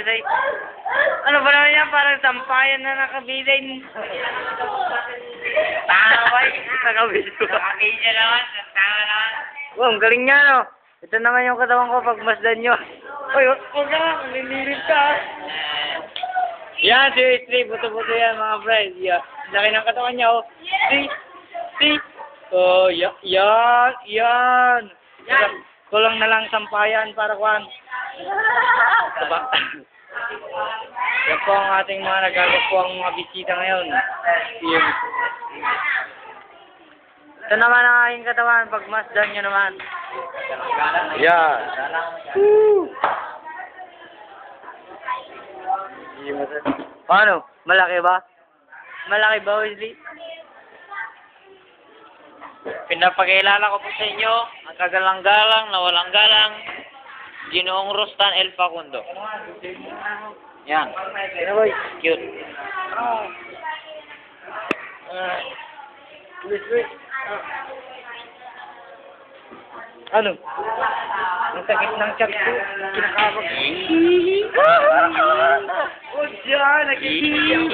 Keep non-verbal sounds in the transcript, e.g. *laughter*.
kasi. Ano ba naman yan? Parang sampayan na nakabilin. Taway. Nakabilo. Nakakidya naman. Tama naman. Wow, ang galing niya, no? Ito naman yung katawan ko pag masdan nyo. Uy, huwag ka nga. Nililit ka. Yan, si H3. Buto-buto yan, mga friends. Yeah. Laki ng katawan niya, oh. See? See? Oh, ya yan, yan. Yan. Kulang na lang sampayan para kuhan. Diba? *laughs* Yan po ang ating mga nagagap po ang mga bisita ngayon. Yun. Ito naman ang aking katawan pag masdan nyo naman. Yan. Woo! Paano? Malaki ba? Malaki ba, Wesley? Pinapakilala ko po sa inyo ang kagalang-galang na walang galang Ginoong Rostan El Facundo. Yan. Cute. Ano? Ang sakit ng chat ko. Kinakabag. Oh, dyan. Nagkikiyang.